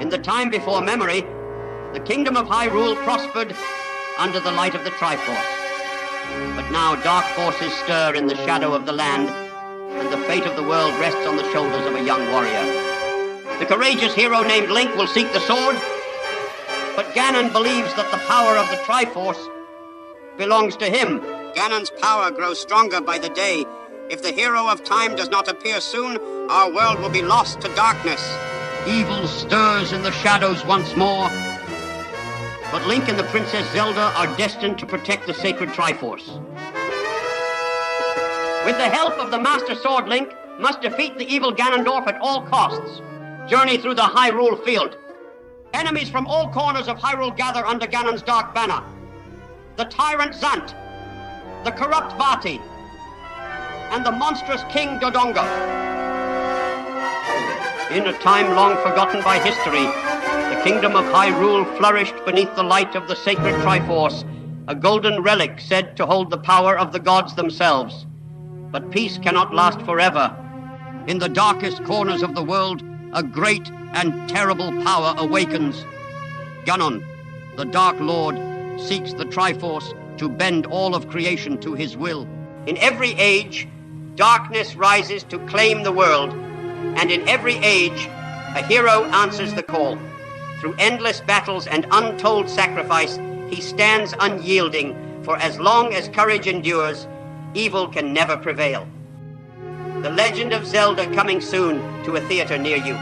In the time before memory, the kingdom of Hyrule prospered under the light of the Triforce. But now dark forces stir in the shadow of the land, and the fate of the world rests on the shoulders of a young warrior. The courageous hero named Link will seek the sword, but Ganon believes that the power of the Triforce belongs to him. Ganon's power grows stronger by the day. If the hero of time does not appear soon, our world will be lost to darkness. Evil stirs in the shadows once more, but Link and the Princess Zelda are destined to protect the sacred Triforce. With the help of the Master Sword, Link must defeat the evil Ganondorf at all costs. Journey through the Hyrule field. Enemies from all corners of Hyrule gather under Ganon's dark banner. The tyrant Zant, the corrupt Vaati, and the monstrous King Dodongo. In a time long forgotten by history, the kingdom of Hyrule flourished beneath the light of the sacred Triforce, a golden relic said to hold the power of the gods themselves. But peace cannot last forever. In the darkest corners of the world, a great and terrible power awakens. Ganon, the Dark Lord, seeks the Triforce to bend all of creation to his will. In every age, darkness rises to claim the world, and in every age, a hero answers the call. Through endless battles and untold sacrifice, he stands unyielding, for as long as courage endures, evil can never prevail. The Legend of Zelda coming soon to a theater near you.